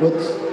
with